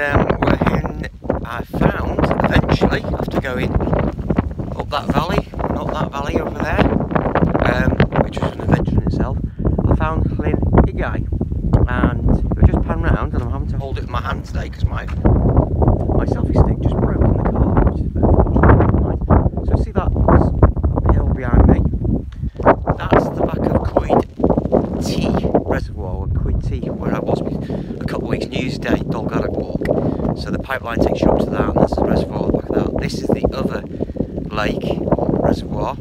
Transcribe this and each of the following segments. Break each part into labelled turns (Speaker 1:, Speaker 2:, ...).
Speaker 1: um, were I found eventually after going up that valley So the pipeline takes you up to that, and this is the reservoir at the back of that. This is the other lake reservoir.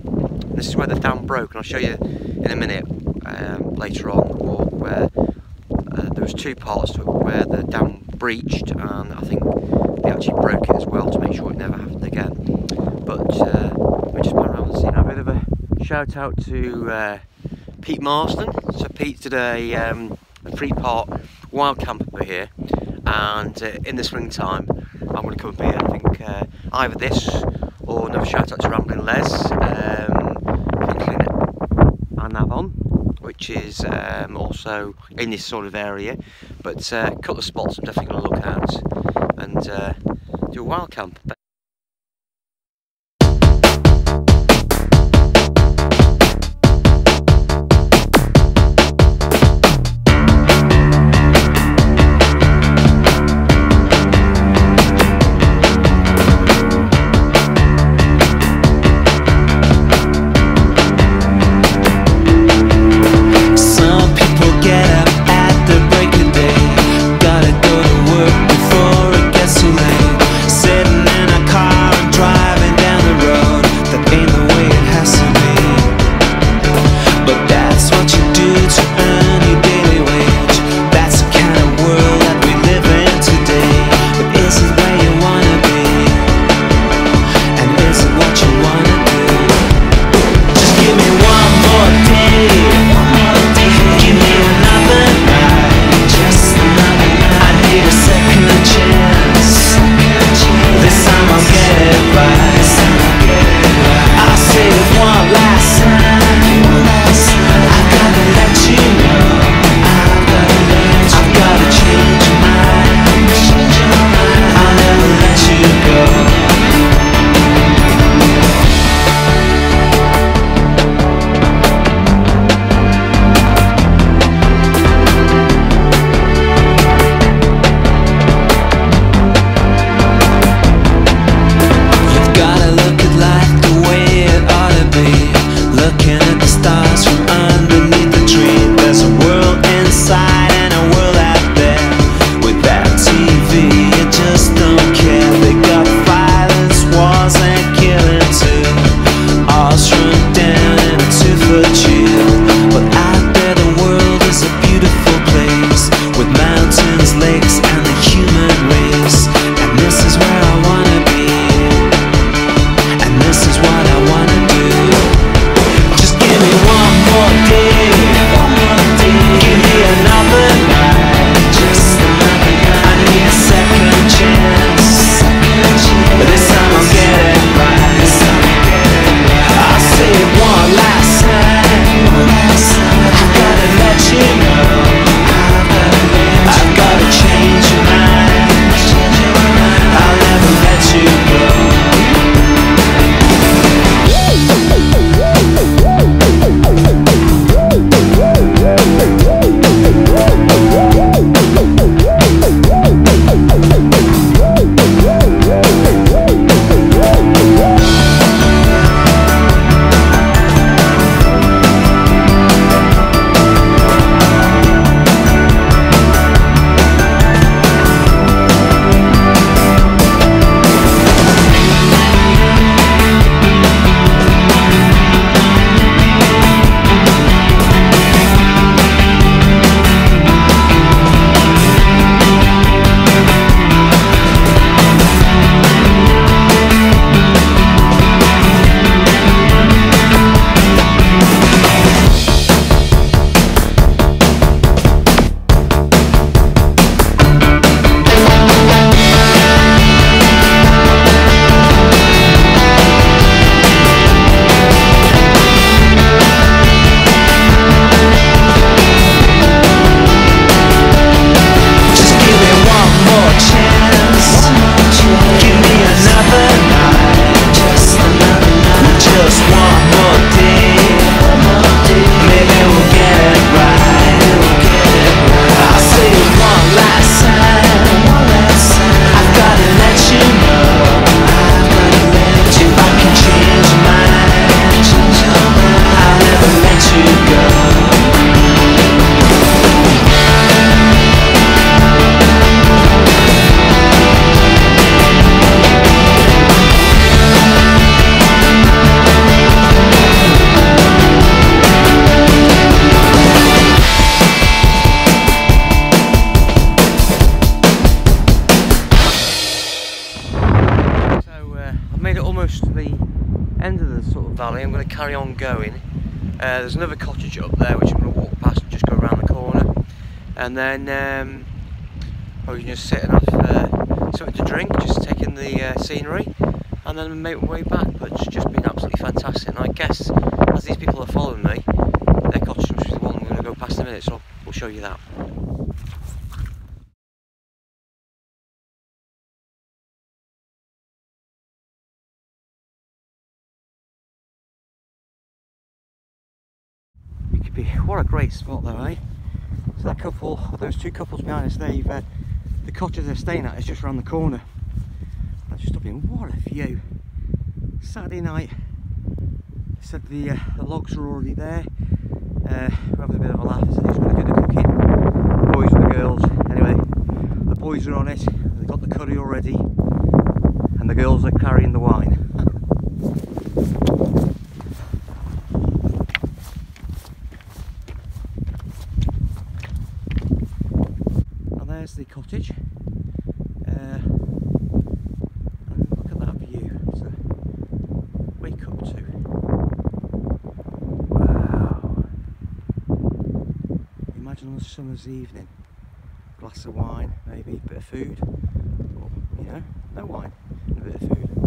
Speaker 1: This is where the dam broke, and I'll show you in a minute um, later on the walk where uh, there was two parts to it where the dam breached, and I think they actually broke it as well to make sure it never happened again. But uh, we just went around and seen a bit of a shout out to uh, Pete Marston. So Pete did a, um, a three-part wild camp up here, and uh, in the springtime I'm going to come here. I think uh, either this or another shout out to Rambling Les, um, and Avon, which is um, also in this sort of area. But uh, a couple of spots I'm definitely going to look at and uh, do a wild camp.
Speaker 2: and the
Speaker 1: human race. Uh, there's another cottage up there which I'm going to walk past and just go around the corner. And then um, probably just sit and have uh, something to drink, just taking the uh, scenery. And then make my way back. But it's just been absolutely fantastic. And I guess as these people are following me, their cottage is the one I'm going to go past in a minute. So we'll show you that. What a great spot though, eh? So that couple, those two couples behind us there, you've, uh, the cottage they're staying at is just around the corner. I just stopped in, what a view! Saturday night, they said the, uh, the logs are already there. Uh, we're having a bit of a laugh, going to do the cooking. Boys and the girls. Anyway, the boys are on it, they've got the curry already, and the girls are carrying the wine. And there's the cottage. Uh, look at that view. Wake up to. Wow. Imagine on a summer's evening. Glass of wine, maybe a bit of food. Or, you know, no wine a bit of food.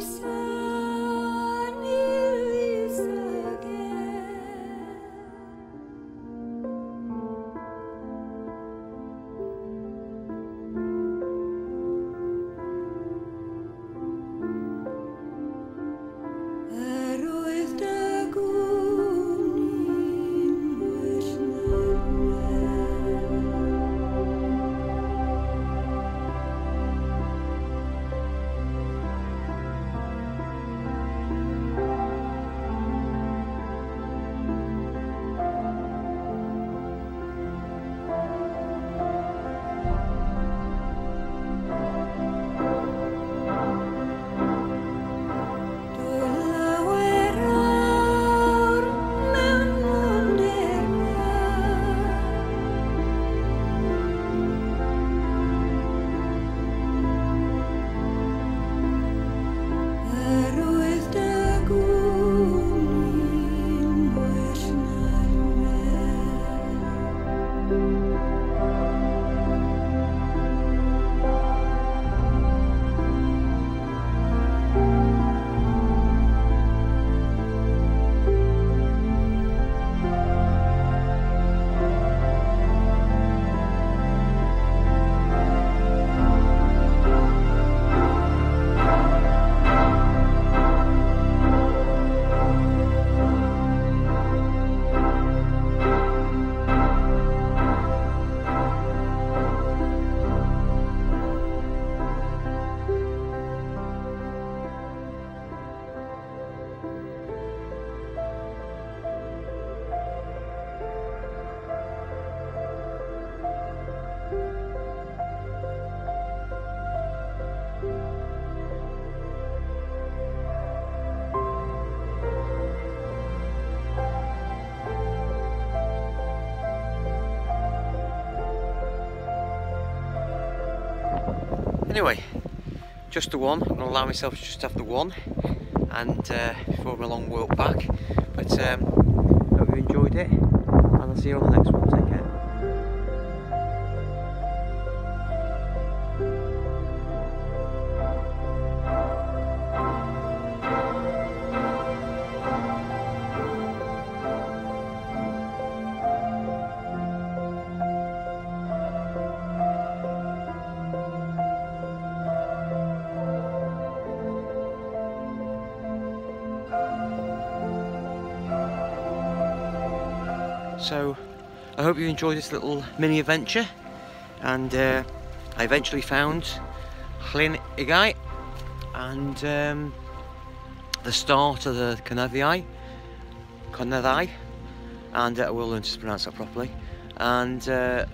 Speaker 1: say Anyway, just the one. I'm going to allow myself to just have the one, and uh, before my long walk back. But um, hope you enjoyed it, and I'll see you on the next one. Take care. So I hope you enjoyed this little mini adventure and uh, I eventually found Llyn Eigiau and um, the start of the Canaviae, Conadai, and uh, we'll learn to pronounce that properly. And uh,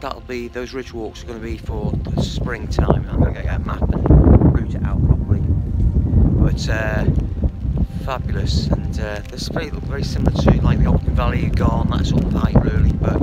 Speaker 1: that'll be those ridge walks are going to be for the springtime. I'm going to get a map and route it out properly. But uh, fabulous, and uh, this very look very similar to like the Ogwen Valley, Garn, that sort of height really. But